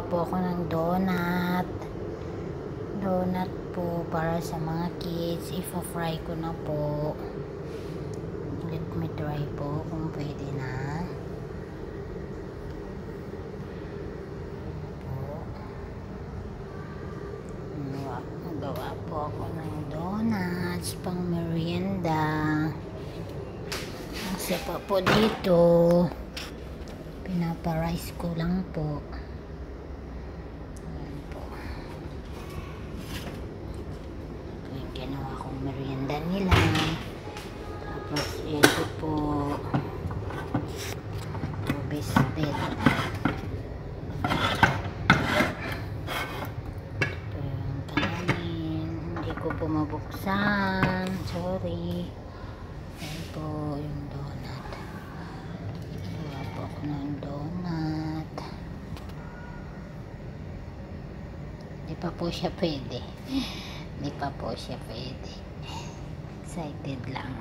Gagawa po ako ng donut. Donut po para sa mga kids. Ifa-fry ko na po. Let me try po kung pwede na. Gawa po ako ng donuts pang merienda. Kasi pa po dito, pinaparice ko lang po. Ayan po. Ito yung ginawa kong merienda nila. Tapos ito po, biscuit. Ito yung kanin. Hindi ko po mabuksan. Sorry. Ayan po yung donut. Gawa po ako ng donut. Hindi pa po siya pwede. Hindi pa po siya pwede. Excited lang.